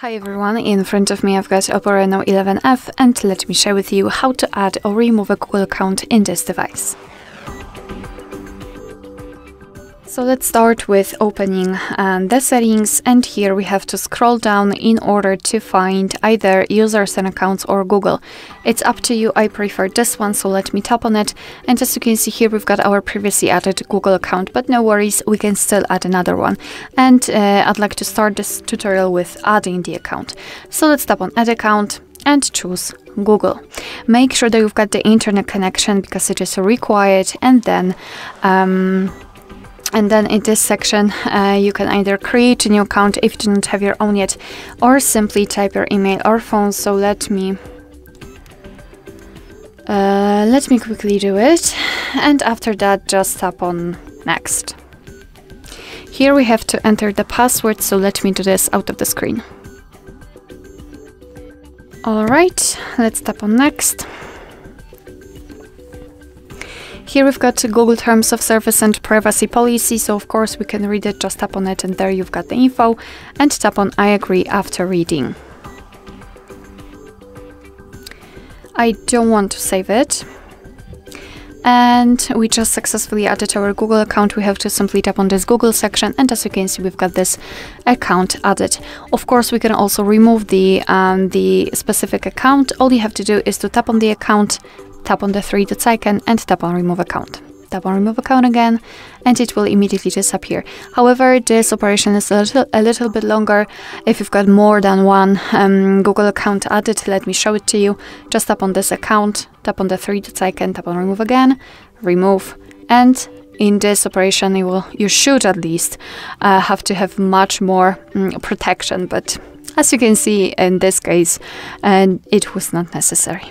Hi everyone, in front of me I've got Oppo Reno 11F and let me share with you how to add or remove a Google account in this device. So let's start with opening um, the settings and here we have to scroll down in order to find either users and accounts or Google. It's up to you, I prefer this one, so let me tap on it. And as you can see here, we've got our previously added Google account, but no worries, we can still add another one. And uh, I'd like to start this tutorial with adding the account. So let's tap on add account and choose Google. Make sure that you've got the internet connection because it is required and then um, and then in this section uh, you can either create a new account if you don't have your own yet or simply type your email or phone. So let me uh, let me quickly do it. And after that just tap on next. Here we have to enter the password so let me do this out of the screen. Alright let's tap on next here we've got Google Terms of Service and Privacy Policy, so of course we can read it, just tap on it and there you've got the info, and tap on I agree after reading. I don't want to save it. And we just successfully added our Google account. We have to simply tap on this Google section and as you can see we've got this account added. Of course we can also remove the, um, the specific account. All you have to do is to tap on the account tap on the three dots icon and tap on remove account. Tap on remove account again and it will immediately disappear. However, this operation is a little, a little bit longer. If you've got more than one um, Google account added, let me show it to you. Just tap on this account, tap on the three dots icon, tap on remove again, remove, and in this operation you will you should at least uh, have to have much more um, protection but as you can see in this case and it was not necessary